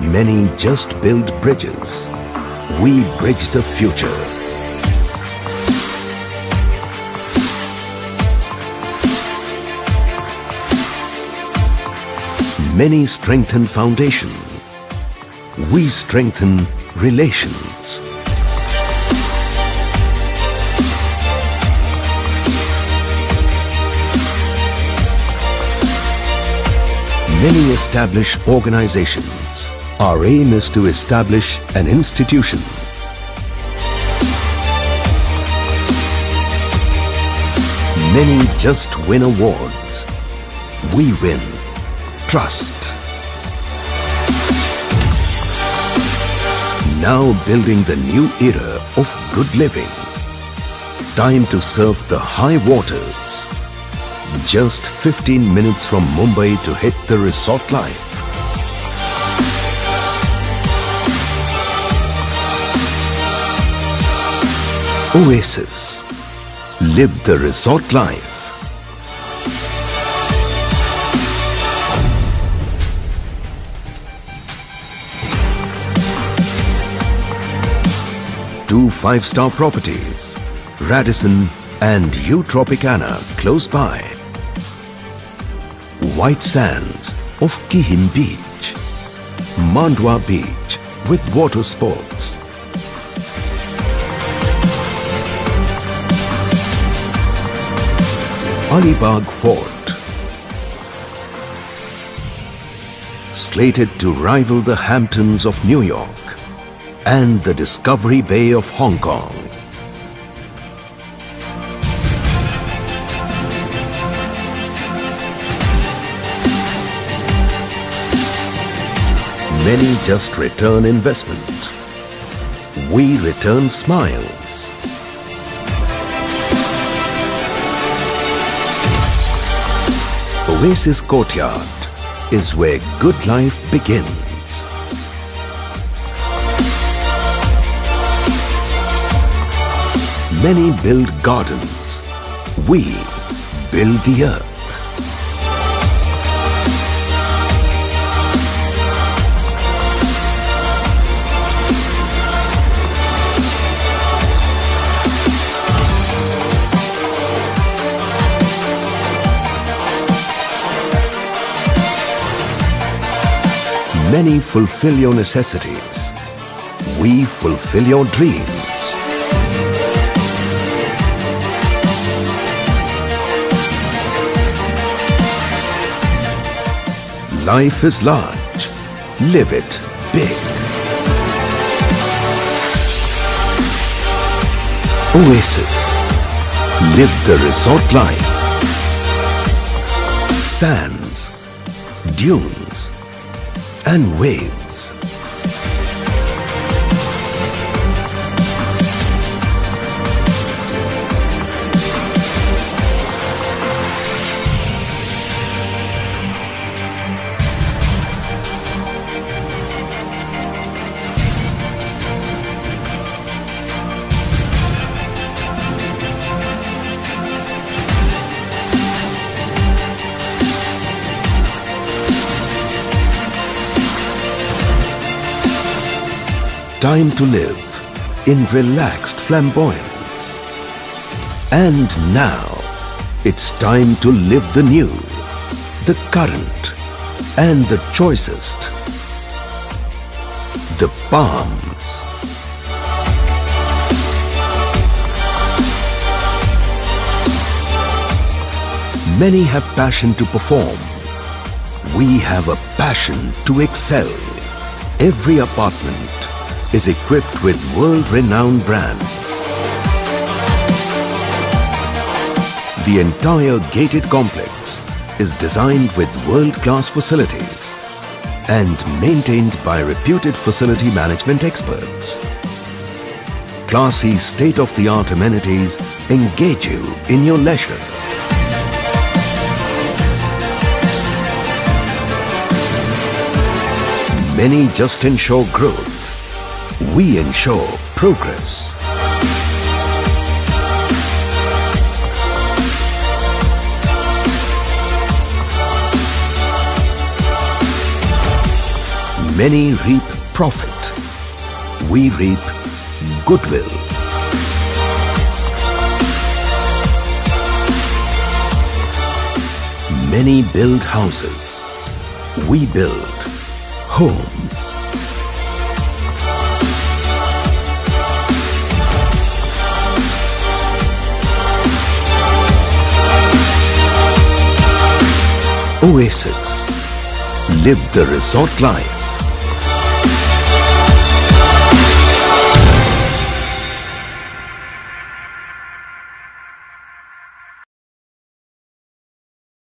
Many just build bridges. We bridge the future. Many strengthen foundation. We strengthen relations. Many establish organizations. Our aim is to establish an institution. Many just win awards. We win trust. Now building the new era of good living. Time to surf the high waters. Just 15 minutes from Mumbai to hit the resort life. Oasis. Live the resort life. Two five-star properties, Radisson and U Tropicana close by. White sands of Kihim Beach. Mandwa Beach with water sports. Alibag Fort. Slated to rival the Hamptons of New York and the Discovery Bay of Hong Kong. Many just return investment. We return smiles. Oasis Courtyard is where good life begins. Many build gardens. We build the earth. Many fulfill your necessities. We fulfill your dreams. Life is large. Live it big. Oasis. Live the resort life. Sands, dunes and waves. Time to live in relaxed flamboyance. And now, it's time to live the new, the current, and the choicest. The Palms. Many have passion to perform. We have a passion to excel. Every apartment is equipped with world-renowned brands. The entire gated complex is designed with world-class facilities and maintained by reputed facility management experts. Classy state-of-the-art amenities engage you in your leisure. Many just ensure growth. We ensure progress. Many reap profit. We reap goodwill. Many build houses. We build homes. Oasis. Live the resort life.